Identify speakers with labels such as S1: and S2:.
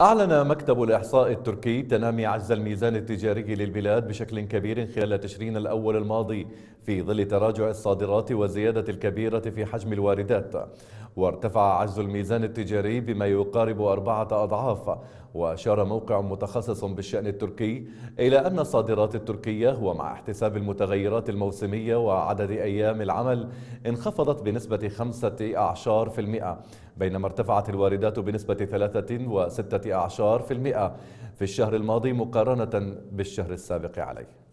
S1: أعلن مكتب الإحصاء التركي تنامي عجز الميزان التجاري للبلاد بشكل كبير خلال تشرين الأول الماضي في ظل تراجع الصادرات والزيادة الكبيرة في حجم الواردات. وارتفع عجز الميزان التجاري بما يقارب أربعة أضعاف وأشار موقع متخصص بالشأن التركي إلى أن الصادرات التركية ومع احتساب المتغيرات الموسمية وعدد أيام العمل انخفضت بنسبة خمسة أعشار في المئة بينما ارتفعت الواردات بنسبة ثلاثة وستة أعشار في المئة في الشهر الماضي مقارنة بالشهر السابق عليه.